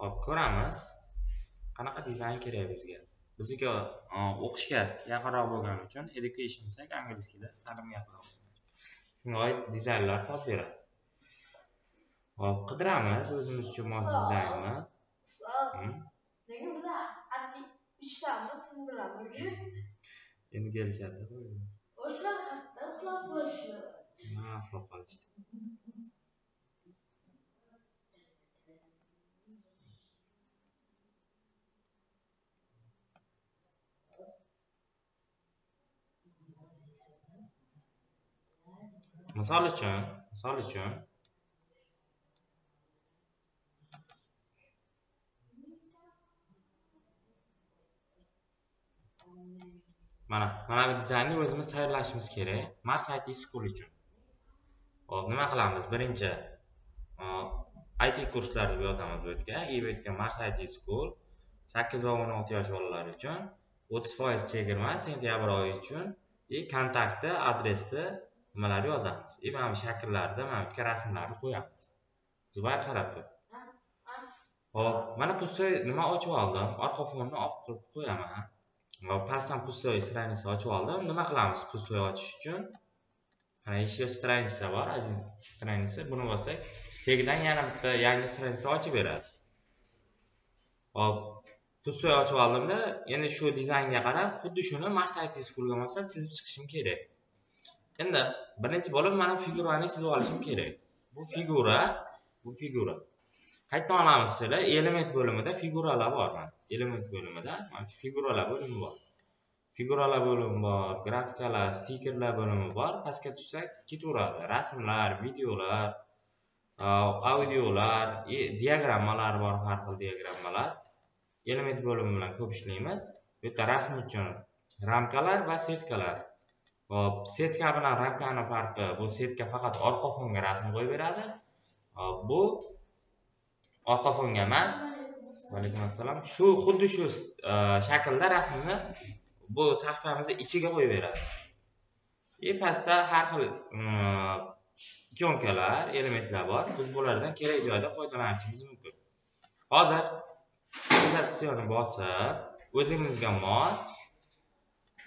hop ko'ramiz. Qanaqa dizayn kerak bizga? Bizniki o'qishga yaqinroq bo'lgani uchun education desak angliyskida ta'limga yaqinroq shunga oid dizaynlar topib beradi. Hop qidiramiz o'zimiz uchun mos dizaynni. Ustoz nega biz uchtamiz siz bilan endi kelishadi qayerda uxlab qolishdi. Nima uxlab qolishdi misol uchun misol uchun. Mana mana bu dizaynni o'zimiz tayyorlashimiz kerak. Mars it school uchun. Hop nima qilamiz? Birinchi it kurslar deb yozamiz bu yerga bu yerga mars it school sakkiz va o'n olti yosh bolalar uchun o'ttiz foiz chegirma sentyabr oyi uchun и kontaktni adresni nimalar yozamiz? И mana bu shakllarda mana bu yerga rasmlarni qo'yamiz. Zubayr qarab tur hop mana pustoy nima ochib oldim? Orqa fonni oq qilib qo'yaman. Hop pastdan pustoy страница ochib oldim. Nima qilamiz pustoy ochish uchun? Mana еще страница bor страница buni bossak tagidan yana bitta yangi страница ochib beradi. Hop pustoy ochib oldimda. Endi shu dizaynga qarab xuddi shuni mars it schoolga moslab chizib chiqishim kerak. Endi birinchi bo'lib mana figurani chizib olishim kerak. Bu figura bu figura. Qayerdan olamiz sizlar? Element bo'limida figuralar bor element bo'limida mana figuralar bo'limi bor. Figuralar bo'limi bor grafikalar stikerlar bo'limi bor. Pastga tushsak ketaveradi rasmlar videolar audiolar e, diagrammalar bor har xil diagrammalar. Element bo'limi bilan ko'p ishlaymiz. Bu yerda rasm uchun ramkalar va setkalar. Hop setka bilan ramkani farqi bu setka faqat orqa fonga rasm qo'yib beradi. Hop bu orqa fonga emas. Vaalaykum assalom. Shu xuddi shu e, shaklda rasmni bu sahifamizni ichiga qo'yib beradi. И pastda har xil e, ikonkalar elementlar bor. Biz bulardan kerak joyda foydalanishimiz mumkin. Hozir rezatsionni bosib o'zingizga mos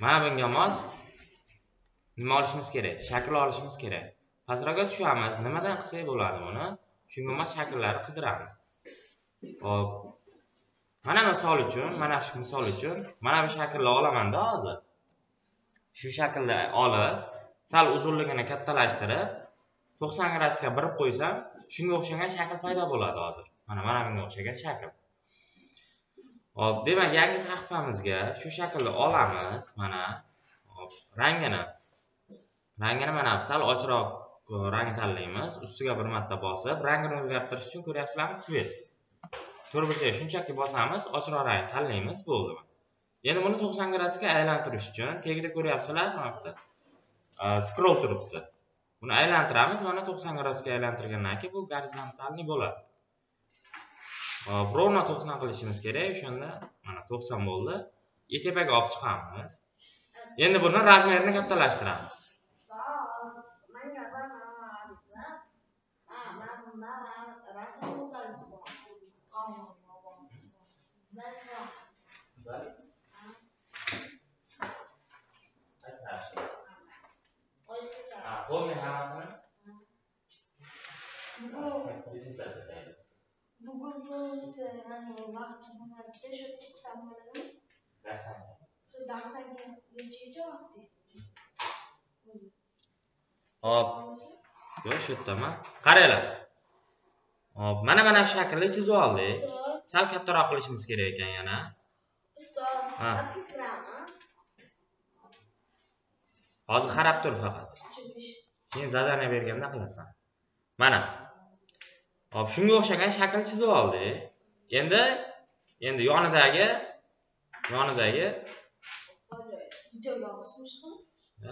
mana bunga mos nima olishimiz kerak? Shakl olishimiz kerak. Pastroqqa tushamiz. Nimadan qilsak bo'ladi buni shunga mos shakllarni qidiramiz. Hop. Mana misol uchun mana shu misol uchun mana bu shaklni olamanda hozir. Shu shaklni olib sal uzunligini kattalashtirib to'qson gradusga birib qo'ysam shunga o'xshagan shakl paydo bo'ladi hozir. Mana mana bunga o'xshagan shakl. Hop demak yangi sahifamizga shu shaklni olamiz. Mana hop rangini. Rangini mana sal ochroq rang tanlaymiz. Ustiga bir marta bosib rangini o'zgartirish uchun ko'ryapsizlarmi? Svet. To'rtburchak shunchaki bosamiz ochroq rang tanlaymiz bo'ldi endi buni to'qson gradusga aylantirish uchun tagida ko'ryapsizlar mana bu yerda. Scroll turibdi. Buni aylantiramiz mana to'qson gradusga aylantirgandan keyin bu gorizontalniy bo'ladi. Hop ровно to'qson qilishimiz kerak o'shanda mana to'qson bo'ldi. И tepaga olib chiqamiz. Endi buni razmerini kattalashtiramiz bo'lmay hammasini bugun shu vaqt bo'lmadida shu chiqsam bo'ladimi? Shu darsdan nechaga vaqt hop. Yo'q shu yerdaman qaranglar. Hop mana mana shu shaklni chizib oldik. Sal kattaroq qilishimiz kerak ekan yana. Ustoz Ha. hozir qarab tur faqat. Keyin zadание berganda qilasan. Mana. Hop shunga o'xshagan shakl chizib oldik endi endi yonidagi yonidagi. Video olishmishmi Ha,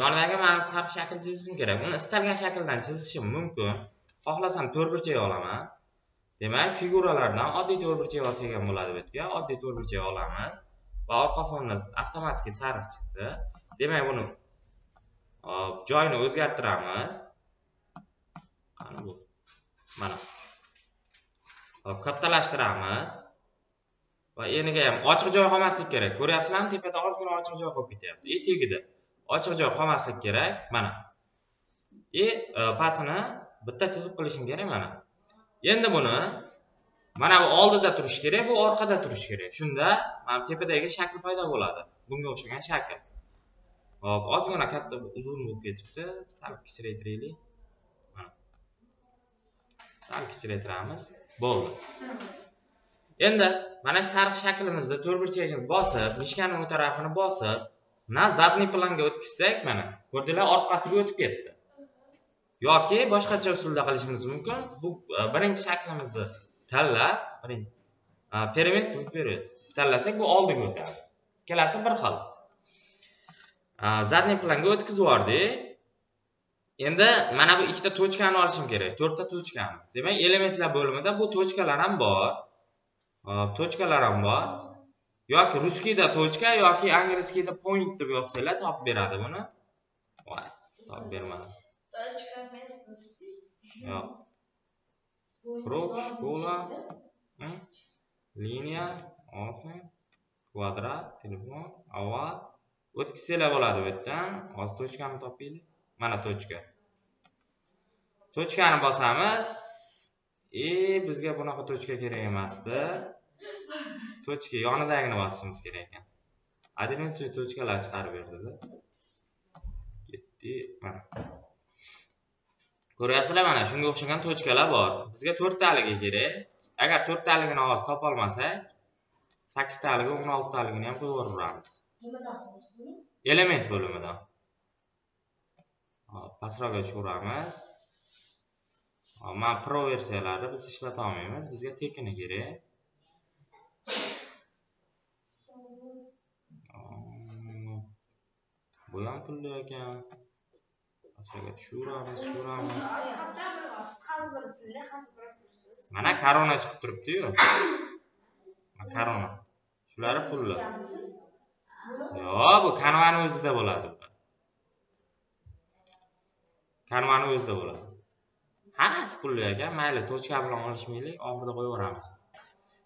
yonidagi mana sariq shakl chizishim kerak. Uni istalgan shakldan chizishim mumkin. Xohlasam to'rtburchak olaman demak figuralardan oddiy to'rtburchak olsak ham bo'ladi bu yerga. Oddiy to'rtburchak olamiz va orqa fonni avtomatik sariq chiqdi. Demak buni hop joyini o'zgartiramiz. Qani bu? Mana. Hop kattalashtiramiz. Va eniga ham ochiq joy qolmaslik kerak. Ko'ryapsizlarmi? Tepada ozgina ochiq joy qolib ketyapti. E, И tagida ochiq joy qolmaslik kerak. Mana. И e, e pastini bitta chizib qilishim kerak mana. Endi buni mana bu oldida turishi kerak bu orqada turishi kerak. Shunda mana tepadagi shakl paydo bo'ladi. Bunga o'xshagan shakl. Hop ozgina katta uzun bo'lib ketibdi. Sal kichraytiraylik. Sal kichraytiramiz. Bo'ldi. Endi mana sariq shaklimizni to'rtburchagini bosib mishkani u tarafini bosib na задний planga o'tkazsak mana ko'rdinglar orqasiga o'tib ketdi. Yoki boshqacha usulda qilishimiz mumkin bu e, birinchi shaklimizni tanlab перемес вперед e, tanlasak bu oldiga o'tadi. Ikkalasi bir xil. E, задний planga o'tkazib yubordik. Endi mana bu ikkita tochkani olishim kerak. To'rtta tochkani. Demak elementlar bo'limida bu tochkalar ham bor. Hop tochkalar ham bor. Yoki ruskiyda tochka yoki angliskiyda point deb yozsanglar topib beradi buni. Voy topib bermadi. Yo'q. Круг школа liniya osin kvadrat telefon ovoz o'tkazsanglar bo'ladi bu yerdan hozir tochkani topaylik mana tochka. Tochkani bosamiz. И bizga bunaqa tochka kerak emasdi. Tochka yonidagini bosishimiz kerak ekan. Одиннадцать tochkalar chiqarib berdida. Ketdi mana. Ko'ryapsizlar mana shunga o'xshagan tochkalar bor. Bizga to'rttaligi kerak. Agar to'rttaligini hozir topolmasak sakkiztaligi o'n oltitaligini ham qo'yib yuboramiz element bo'limidan hop pastroqqa tushiramiz mana pro versiyalarni biz ishlata olmaymiz bizga tekini kerak. Bu ham pulli ekan. Pastroqqa tushiramiz tushiramiz. Mana korona chiqib turibdiyu. Korona. Shulari pulli. Yo'q bu kanvani o'zida bo'ladi. Kanvani o'zida bo'ladi hammasi pulli ekan mayli tochka bilan olishmaylik oxirida qo'yib yuboramiz. E,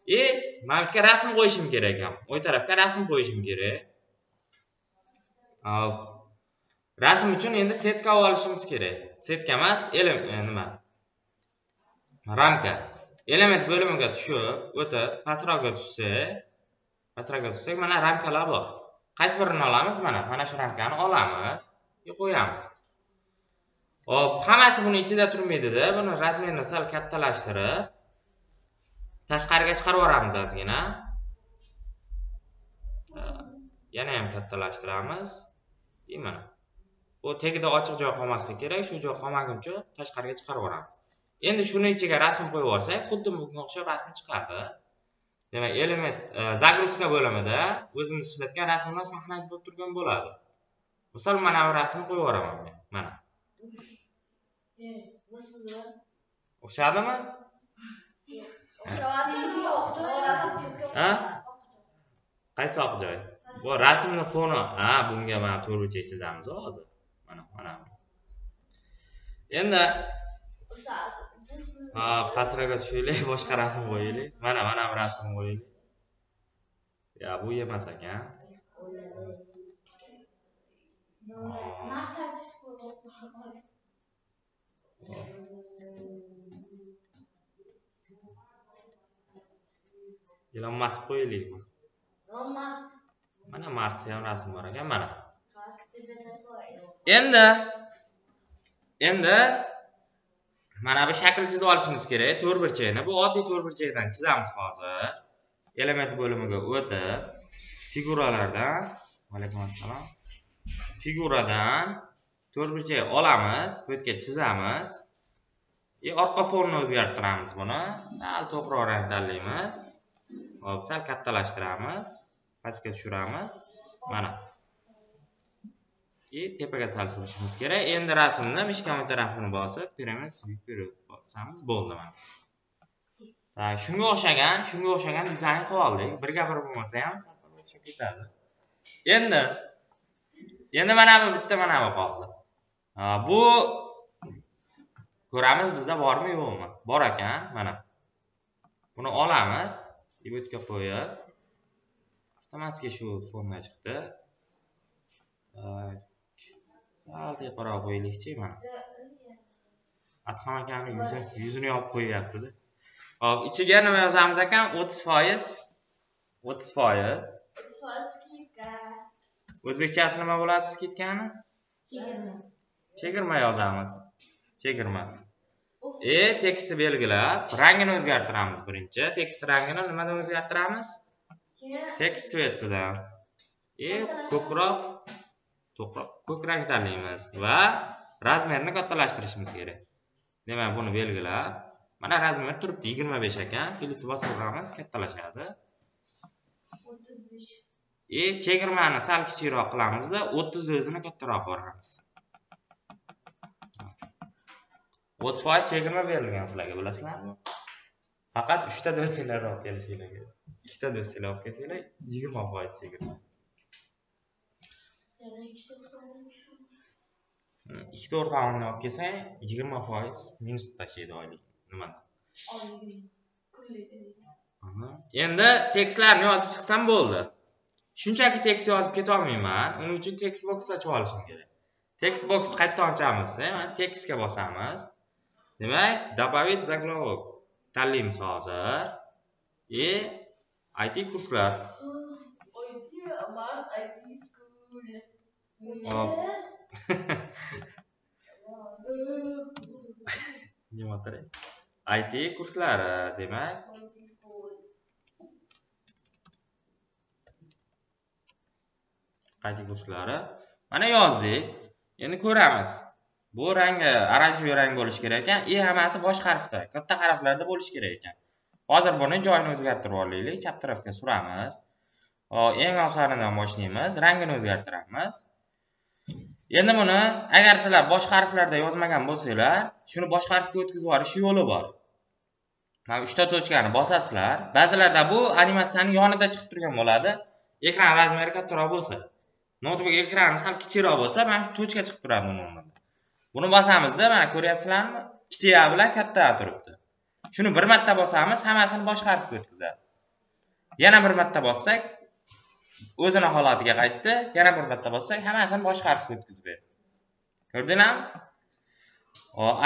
И mana bu yerga rasm qo'yishim kerak ekan o'y tarafga rasm qo'yishim kerak. Hop. Rasm uchun endi setka olib olishimiz kerak. Setka emas e, nima? Ramka. Element bo'limiga tushib o'tib pastroqqa tushsak pastroqqa tushsak mana ramkalar bor. Qaysi birini olamiz? Mana mana shu ramkani olamiz e, qo'yamiz. Hop hammasi buni ichida turmaydida buni razmerini sal kattalashtirib tashqariga chiqarib yuboramiz ozgina. Yana ham kattalashtiramiz. И mana bu tagida ochiq joy qolmasligi kerak shu joy qolmaguncha tashqariga chiqarib yuboramiz. Endi shuni ichiga rasm qo'yib yuborsak xuddi bunga o'xshab rasm chiqadi. Demak element e, загрузка bo'limida o'zimiz ishlatgan rasmlar saqlanib turgan bo'ladi. Misol mana bu rasmni qo'yib yuboraman men mana. O'xshadimi? Ha? Qaysi oq joy? Bu rasmni foni. Ha bunga mana to'rtburchak chizamiz hozir. Mana mana. Endi ha pastroqqa tushaylik boshqa rasm qo'yaylik mana mana bu rasm qo'yaylik ya bu emas ekan. Ilon mask qo'yaylikmi mana marsda ham rasm bor ekan mana endi endi mana bu shakl chizib olishimiz kerak to'rtburchakni bu oddiy to'rtburchakdan chizamiz hozir. Element bo'limiga o'tib figuralardan. Alaykum assalom figuradan to'rtburchak olamiz bu yerga chizamiz. И orqa fonni o'zgartiramiz buni. Sal to'qroq rang tanlaymiz hop sal kattalashtiramiz. Pastga tushiramiz. Mana. И tepaga sal surishimiz kerak. Endi rasmni mishkami tarafini bosib piramiz вперед bosamiz bo'ldi mana. Shunga o'xshagan shunga o'xshagan dizayn qilib oldik birga bir bo'lmasa ham ketadi. Endi endi mana bu bitta mana bu qoldi. Bu ko'ramiz bizda bormi yo'qmi? Bor ekan mana. Buni olamiz и qo'yib. Avtomatik shu fonda chiqdi. Sal teparoq qo'yaylikchi mana. Adham akani yuzini yopib qo'yyaptida. Hop ichiga nima yozamiz ekan o'ttiz foiz. O'ttiz foiz. O'ttiz foiz skidka o'zbekchasi nima bo'ladi skidkani yigirma chegirma yozamiz. Chegirma. E tekstni belgilab rangini o'zgartiramiz birinchi. Tekst rangini nimadan o'zgartiramiz? Tekst svetidan e ko'proq to'qroq ko'k rang tanlaymiz va razmerni kattalashtirishimiz kerak. Demak buni belgilab mana razmer turibdi yigirma besh ekan. Plyus bosib uramiz kattalashadi e chegirmani sal kichikroq qilamizda o'ttizni o'zini kattaroq qilamiz o'ttiz foiz chegirma berilgan sizlarga bilasizlarmi faqat uchta do'stinglarni olib kelishinglar kerak ikkita do'stinglar olib kelsanglar yigirma foiz chegirma. Ikkita o'rtog'ingni olib kelsang yigirma foiz minus tashlaydi oylik. Nimadan endi tekstlarni yozib chiqsam bo'ldi shunchaki tekst yozib ketolmayman. Uning uchun text box ochib olishim kerak. Text box qayerdan ochamiz? Mana tekstga bosamiz. Demak добавить заголовок tanlaymiz hozir и it kurslar. Hop. it kurslari demak IT kurslari mana yozdik. Endi ko'ramiz. Bu rangi oranjiy rang bo'lishi kerak ekan. I hammasi bosh harfda katta harflarda bo'lishi kerak ekan. Hozir buni joyini o'zgartirib olaylik. Chap tarafga suramiz. Hop, eng osonidan boshlaymiz. Rangini o'zgartiramiz. Endi buni agar sizlar boshqa harflarda yozmagan bo'lsanglar shuni boshqa harfga o'tkazib yuborish yo'li bor. Mana uchta tochkani bosasizlar. Ba'zilarda bu animatsiyani yonida chiqib turgan bo'ladi. Ekran razmeri kattaroq bo'lsa. Noutbuk ekrani sal kichikroq bo'lsa mana shu tochka chiqib turadi umuman. Buni bosamizda mana ko'ryapsizlarmi? Kichigi bilan katta turibdi. Shuni bir marta bosamiz hammasini boshqa harfga o'tkazadi. Yana bir marta bossak o'zini holatiga qaytdi yana bir marta bossak hammasini boshqa harfga o'tkazib berdi. Ko'rdinglarmi?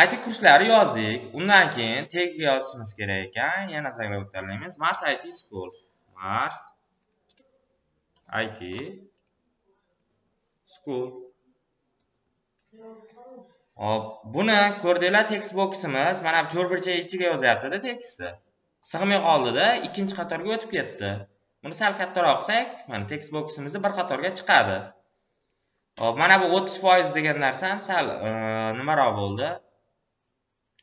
It kurslari yozdik. Undan keyin tagiga yozishimiz kerak ekan. Yana zaglab tanlaymiz mars it school. Mars it school. Hop buni ko'rdinglar tekst boksimiz mana bu to'rtburchak ichiga yozyaptida tekstni sig'may qoldida ikkinchi qatorga o'tib ketdi. Buni sal kattaroq qilsak mana tekst boksimizni bir qatorga chiqadi. Hop mana bu o'ttiz foiz degan narsa sal e, nimaroq bo'ldi?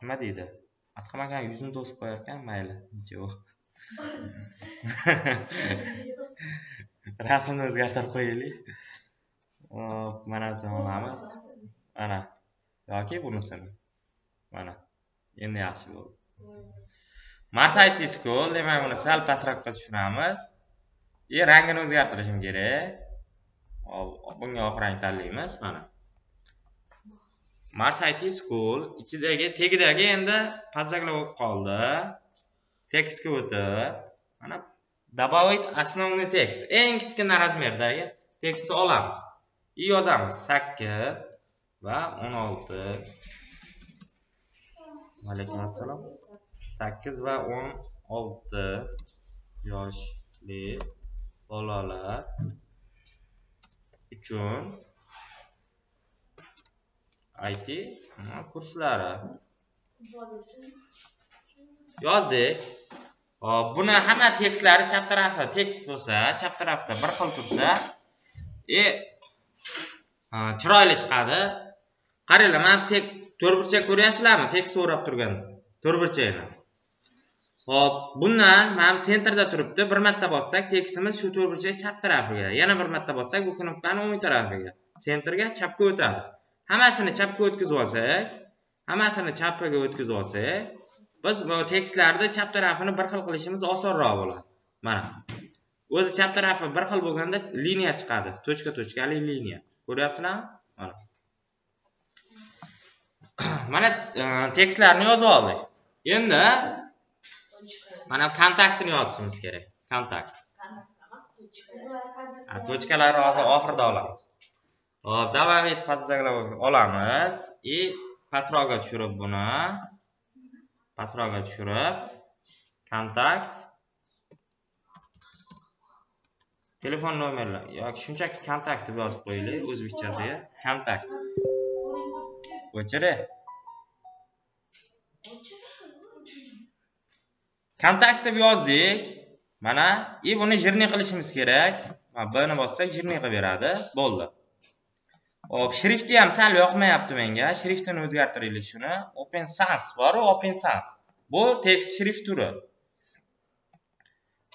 Nima deydi? Adham yuzini to'sib qo'yarkan mayli ничего rasmni o'zgartirib qo'yaylik. Hop mana olamiz mana. Yoki bunisini mana. Endi yaxshi bo'ldi. Mars it school demak buni sal pastroqqa tushiramiz. И rangini o'zgartirishim kerak. Bunga oq rang tanlaymiz mana. Mars it school ichidagi tagidagi endi подзаголовок qoldi. Tekstga o'tib mana добавить основной текст eng kichkina razmerdagi tekstni olamiz. I yozamiz sakkiz va o'n olti. Alaykum assalom. Sakkiz va o'n olti yoshli bolalar uchun it kurslari. Yozdik. Hop buni hamma tekstlari chap tarafda tekst bo'lsa chap tarafda bir xil tursa e chiroyli chiqadi qaranglar mana tek to'rtburchak ko'ryapsizlarmi tekst o'rab turgan to'rtburchakni ho'p bundan mana bu sentrda turibdi. Bir marta bossak, tekstimiz shu to'rtburchak chap tarafiga, yana bir marta bossak, bu knopkani o'ng tarafiga, sentrga chapga o'tadi. Hammasini chapga o'tkazib olsak, hammasini chapga o'tkazib olsak, biz bu tekstlarni chap tarafini bir xil qilishimiz osonroq bo'ladi. Mana. O'zi chap tarafi bir xil bo'lganda liniya chiqadi, tochka-tochkali liniya. Ko'ryapsizlarmi? Mana. Mana e, tekstlarni yozib oldik. Endi mana kontaktini yozishimiz kerak kontakt Ha, tochkalarni hozir oxirida olamiz hop добавить под olamiz и pastroqqa tushirib buni pastroqqa tushirib kontakt telefon nomerlar. Yoki shunchaki kontakt deb yozib qo'yaylik o'zbekchasiga kontakt. O'chiri kontakt deb yozdik. Mana и buni жирный qilishimiz kerak. Mana b ni bossak жирный qilib beradi. Bo'ldi. Hop shrifti ham sal yoqmayapti menga. Shriftini o'zgartiraylik shuni. Open sans boru open sans bu tekst shrift turi.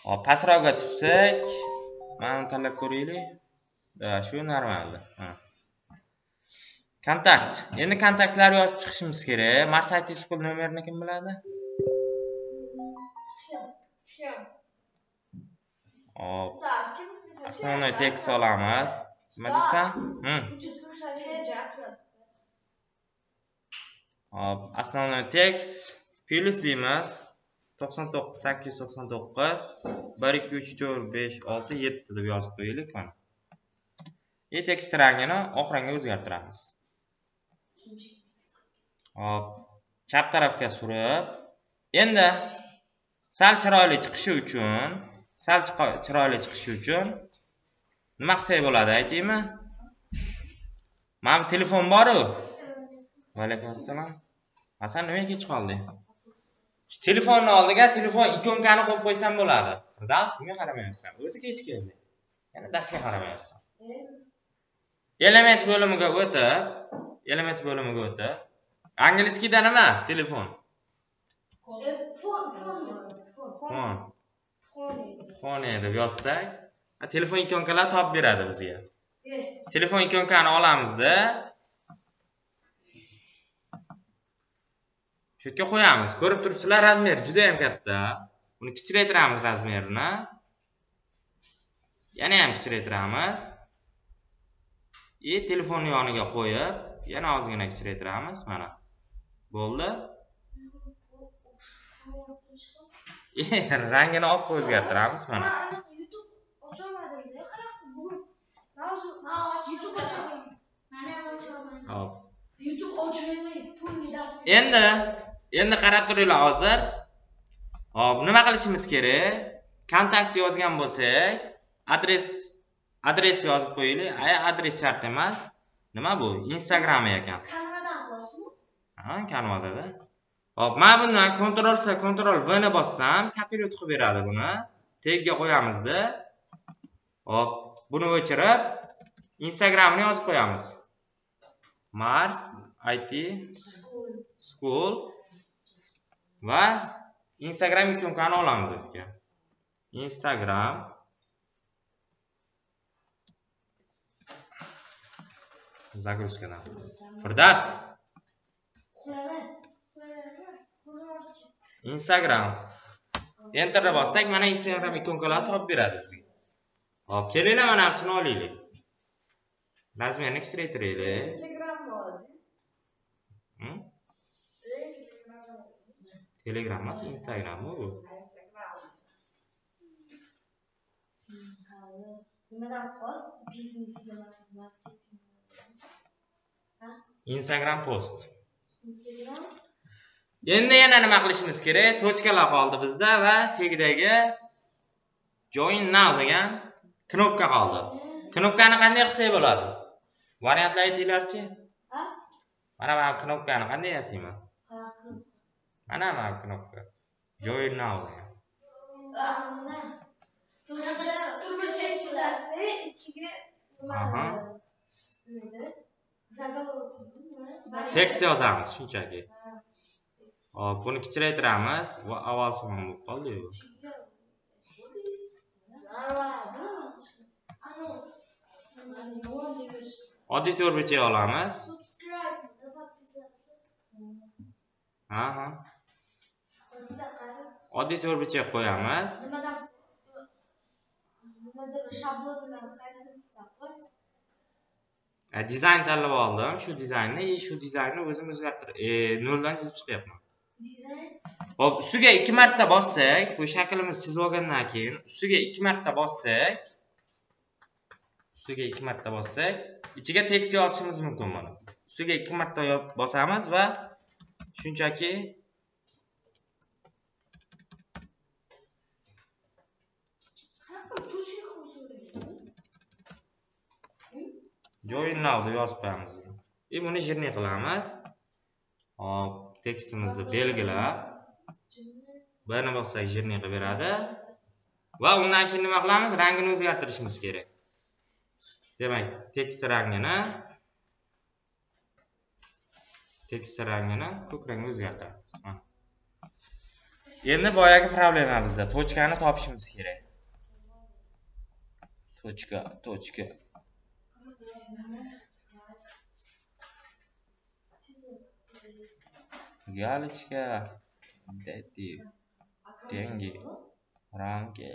Hop pastroqqa tushsak. Mana buni tanlab ko'raylik shu normalni kontakt. Endi kontaktlarni yozib chiqishimiz kerak. Mars it school nomerini kim biladi? Hop основной tekst olamiz nima deysan hop hm. основной tekst plus deymiz. To'qson to'qqiz sakkiz yuz to'qson to'qqiz bir ikki uch to'rt besh olti yetti deb yozib qo'yaylik mana. И tekst rangini oq rangga o'zgartiramiz. Hop chap tarafga surib endi sal chiroyli chiqishi uchun sal chiroyli chiqishi uchun nima qilsak bo'ladi aytaymi? Mana bu telefon boru. Vaalaykum assalom hasan nimaga kech qolding? Telefonni oldiga telefon ikonkani qo'yib qo'ysam bo'ladi. Firdavs nega qaramayapsan. O'zi kech keldi yana darsga qaramayapsan. Element bo'limiga o'tib element bo'limiga o'tib. Angliskiyda nima? Telefon. Fon fone deb yozsak. Telefon ikonkalar topib beradi bizga. Telefon ikonkani olamizda shu yerga qo'yamiz. Ko'rib turibsizlar razmer juda yam katta. Uni kichraytiramiz razmerini yana ham kichraytiramiz и telefonni yoniga qo'yib yana ozgina kichraytiramiz mana bo'ldi. Rangini oqqa o'zgartiramiz mana. Hop. Endi endi qarab turinglar hozir. Hop nima qilishimiz kerak? Kontakt yozgan bo'lsak adres adres yozib qo'yaylik ay adres shart emas. Nima bu? Instagrami ekan. Ha kanvadada hop mana bundan kontrol c kontrol v ni bossam kopirovat qilib beradi buni. Tagiga qo'yamizda hop buni o'chirib instagramini yozib qo'yamiz. Mars it school va instagram ikonkani olamiz bu yerga instagram. Загрузкаdan firdas instagram. Enterni bossak mana instagram ikonkalarni topib beradi bizga hop kelinglar mana shuni olaylik razmerni kichraytiraylik telegram emas instagram bu nimadan post biznes instagram post. Endi yana nima qilishimiz kerak? Tochkalar qoldi bizda va tagidagi join now degan knopka qoldi. Knopkani qanday qilsak bo'ladi? Variantlar aytinglarchi. Mana mana knopkani qanday yasayman mana mana bu knopka join now Aha. tekst yozamiz shunchaki hop buni kichraytiramiz va avval somon bo'lib qoldi-yu oddiy to'rtburchak olamiz ha ha oddiy to'rtburchak qo'yamiz. E, dizayn tanlab oldim. Shu dizaynni и shu dizaynni o'zim o'zgartir e, noldan chizib chiqyapman. Hop, ustiga 2 marta bossak, bu shaklimizni chizib olgandan keyin ustiga 2 marta bossak, ustiga 2 marta bossak, ichiga tekst yozishimiz mumkin buni. Ustiga 2 marta bosamiz va shunchaki join now deb yozib qo'yamiz. и e, buni жирный qilamiz. Hop, tekstimizni belgilab bni bossak жирный qilib beradi. Va undan keyin nima qilamiz? Rangini o'zgartirishimiz kerak. Demak, tekst rangini tekst rangini ko'k rangga o'zgartiramiz. Endi boyagi problema bizda tochkani topishimiz kerak. Tochka, tochka. Галочка, дети, деньги, рамки,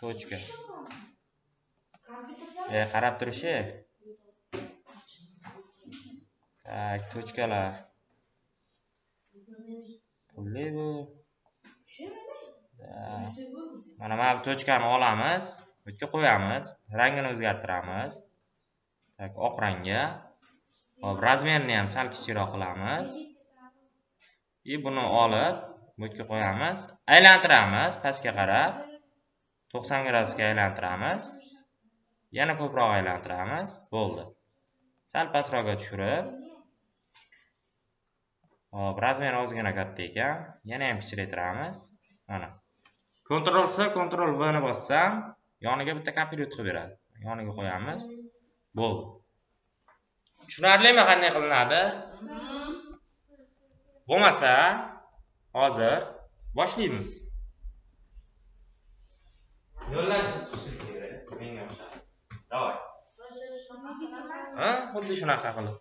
точка. E, qarab turishi. Tak, tochkalar. Pulli bu. Mana mana bu tochkani olamiz, bu yerga qo'yamiz, rangini o'zgartiramiz. Tak, oq rangga. Hop, razmerini ham sal kichikroq qilamiz. И buni olib, bu yerga qo'yamiz. Aylantiramiz pastga qarab. 90 gradusga aylantiramiz. Yana ko'proq aylantiramiz. Bo'ldi. Sal pastroqqa tushirib. Hop, razmer ozgina katta ekan. Yana ham kichraytiramiz. Mana. Ctrl C, Ctrl V ni bossam, yoniga bitta kompyuter qilib beradi. Yoniga qo'yamiz. Bo'ldi. Tushunarlimi qanday qilinadi? Bo'lmasa, hozir boshlaymiz. Menga o'xshadi. Davay. Ha, xuddi shunaqa qilib.